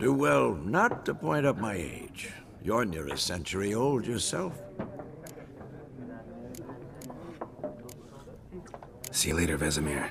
Do well not to point up my age. You're near a century old yourself. See you later, Vesemir.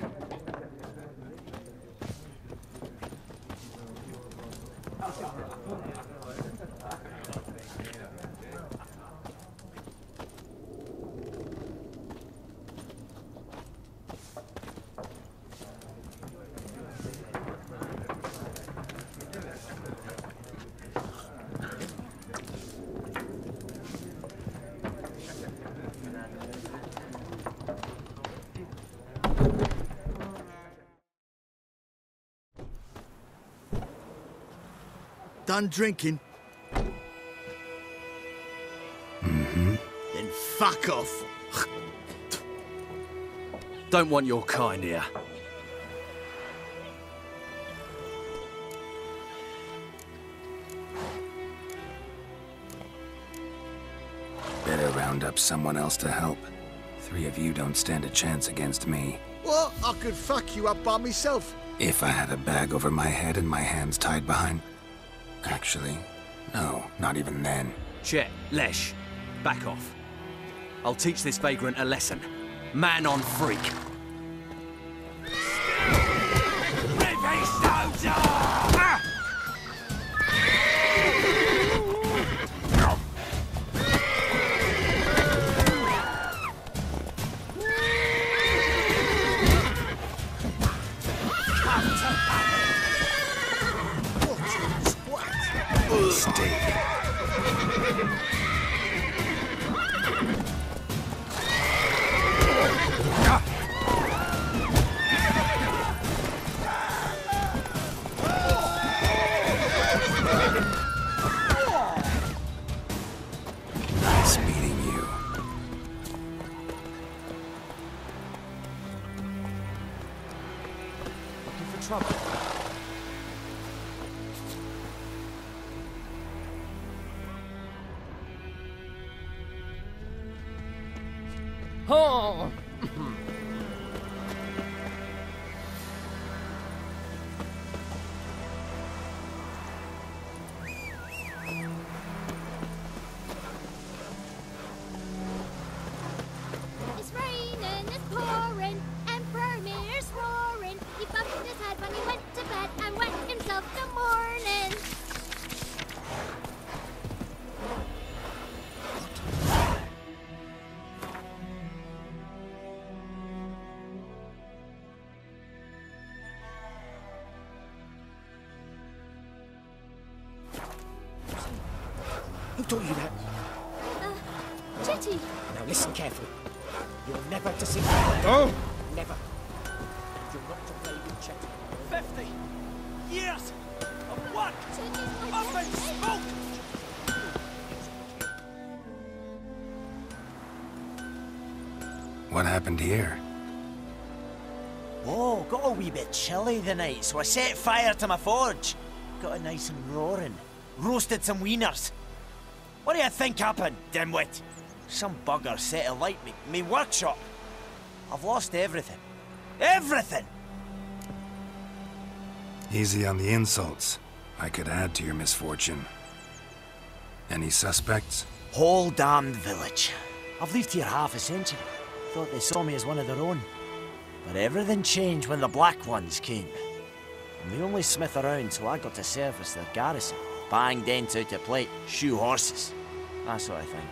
Done drinking? Mm-hmm. Then fuck off. Don't want your kind here. Better round up someone else to help. Three of you don't stand a chance against me. Well, I could fuck you up by myself. If I had a bag over my head and my hands tied behind... Actually, no, not even then. Chet, Lesh, back off. I'll teach this vagrant a lesson. Man on freak. Nice meeting you. Looking for trouble? Oh! Taught you that? Uh, Chitty, Now listen carefully. You're never to see. Oh! Never. You're not to play with Chet. Fifty years of what? Chitty's my Up and best smoke! What happened here? Oh, got a wee bit chilly the night, so I set fire to my forge. Got it nice and roaring. Roasted some wieners. What do you think happened, dimwit? Some bugger set alight me, me workshop. I've lost everything. Everything! Easy on the insults. I could add to your misfortune. Any suspects? Whole damned village. I've lived here half a century. Thought they saw me as one of their own. But everything changed when the Black Ones came. I'm the only smith around, so I got to service their garrison. Bang dents out of plate, shoe horses. That sort of thing.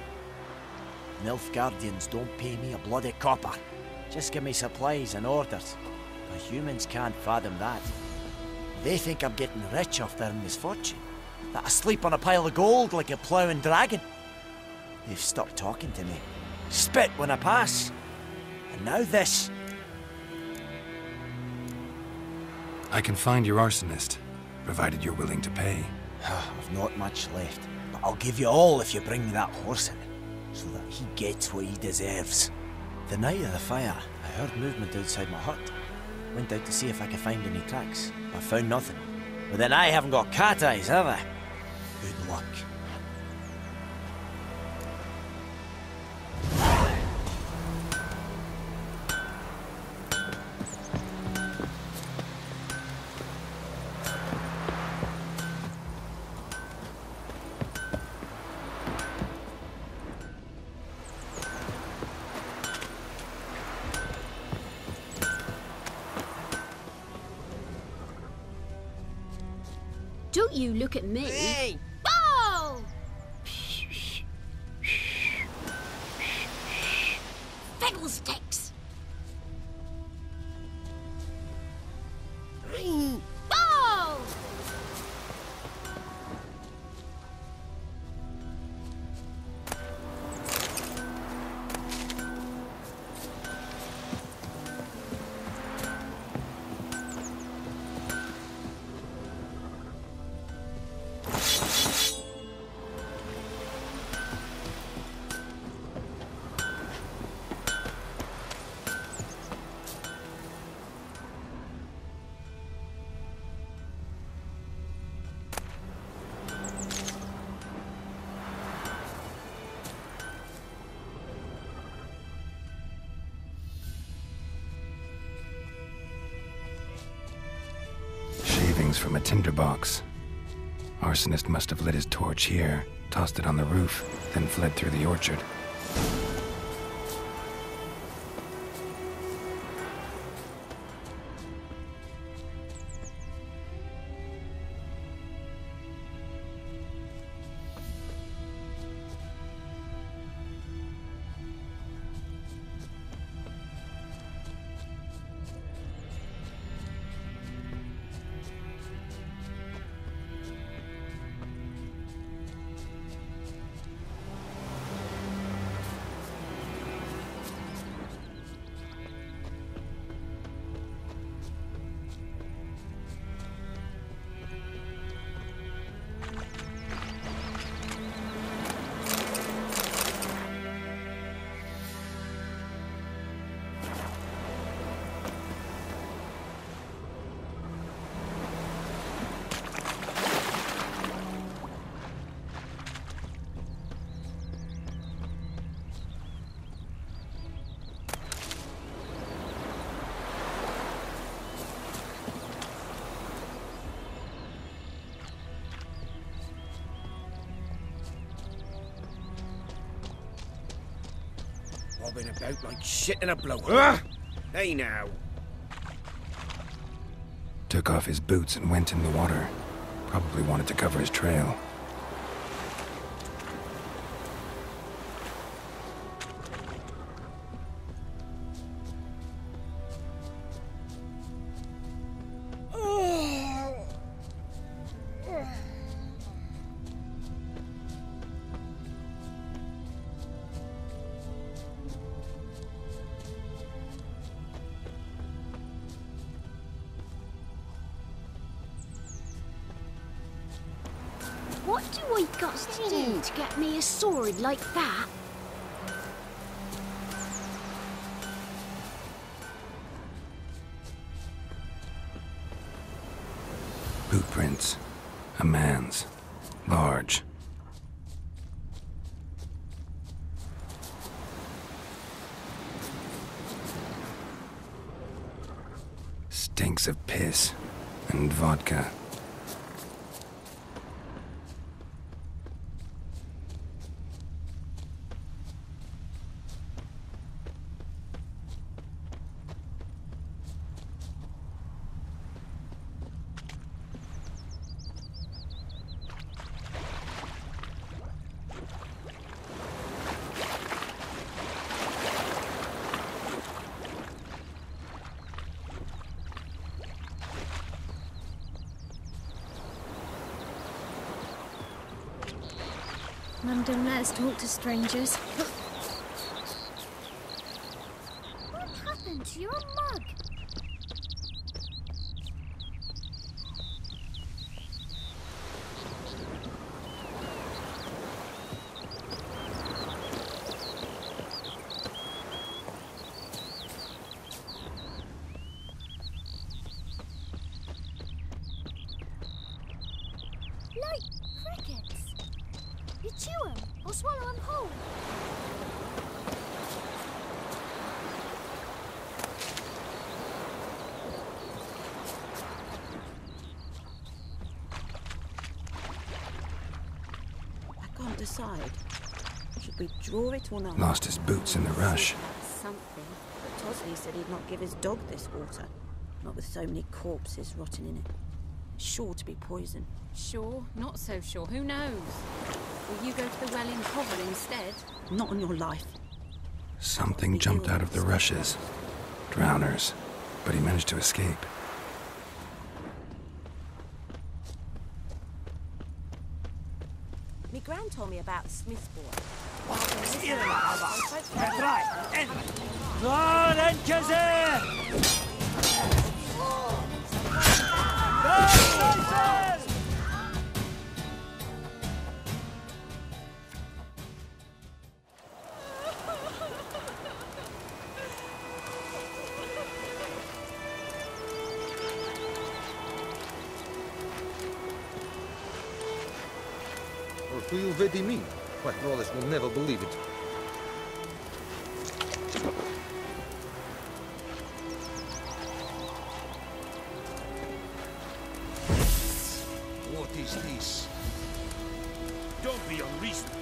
Nilfgaardians don't pay me a bloody copper. Just give me supplies and orders. But humans can't fathom that. They think I'm getting rich off their misfortune. That I sleep on a pile of gold like a ploughing dragon. They've stopped talking to me. Spit when I pass. And now this. I can find your arsonist, provided you're willing to pay. I've not much left, but I'll give you all if you bring me that horse in, so that he gets what he deserves. The night of the fire, I heard movement outside my hut. Went out to see if I could find any tracks, but found nothing. But then I haven't got cat eyes, have I? Good luck. You look at me. Oh! From a tinderbox. Arsonist must have lit his torch here, tossed it on the roof, then fled through the orchard. Bobbing about like shit in a blower. Ah! Hey now. Took off his boots and went in the water. Probably wanted to cover his trail. What do I got to do hmm. to get me a sword like that? Boot prints. A man's. Large. Stinks of piss and vodka. Mum don't let us talk to strangers. What happened to your mug? Like crickets. You chew 'em or swallow 'em whole. I can't decide. Should we draw it or not? Lost his boots in the rush. Something. But Tosley said he'd not give his dog this water. Not with so many corpses rotting in it. Sure to be poison. Sure, not so sure. Who knows? Will you go to the Welling Cover instead? Not on your life. Something jumped out of the rushes. Drowners. But he managed to escape. Me gran told me about the Smith boy. Or who you really mean? Why, Wallace will never believe it. What is this? Don't be unreasonable.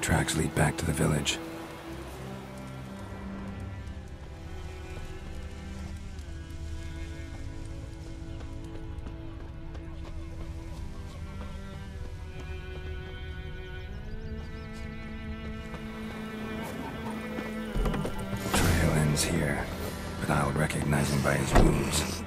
Tracks lead back to the village. Here, but I'll recognize him by his wounds.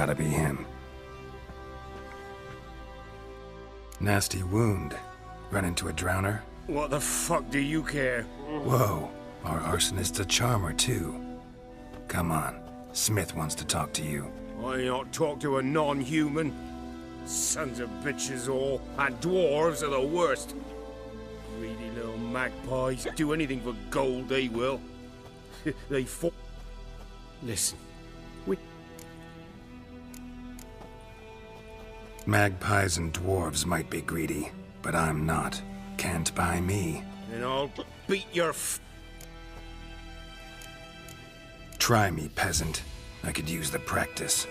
Gotta be him. Nasty wound. Run into a drowner? What the fuck do you care? Whoa, our arsonist's a charmer too. Come on, Smith wants to talk to you. I not talk to a non-human. Sons of bitches all, and dwarves are the worst. Greedy little magpies. Do anything for gold, they will. they fought. Listen, Magpies and dwarves might be greedy, but I'm not. Can't buy me. and I'll beat your f- Try me, peasant. I could use the practice.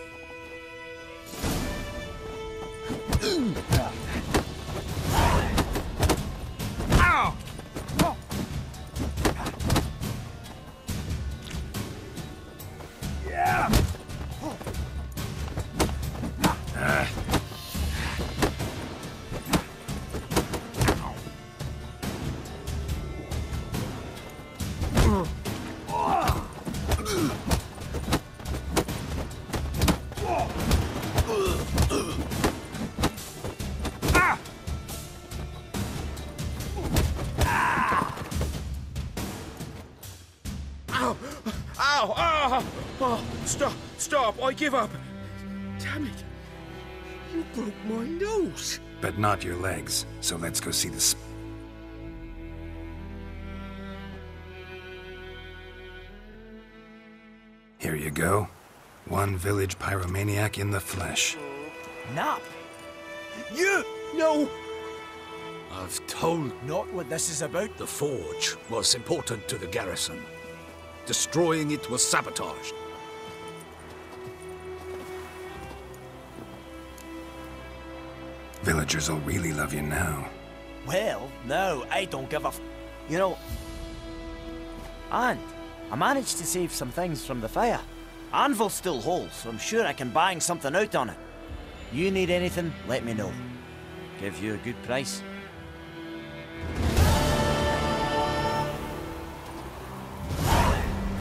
Stop! Stop! I give up! Damn it! You broke my nose! But not your legs, so let's go see the sp- Here you go. One village pyromaniac in the flesh. Nap! You! No! I've told Not what this is about. the forge was important to the garrison. Destroying it was sabotage. Villagers will really love you now. Well, no, I don't give a f- You know... And I managed to save some things from the fire. Anvil's still whole, so I'm sure I can bang something out on it. You need anything, let me know. Give you a good price.